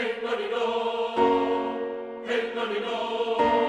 Hey, money, no. Hey, money, no.